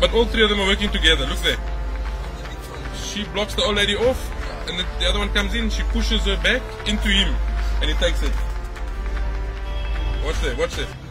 But all three of them are working together. Look there. She blocks the old lady off, and the, the other one comes in. She pushes her back into him, and he takes it. Watch there. Watch there.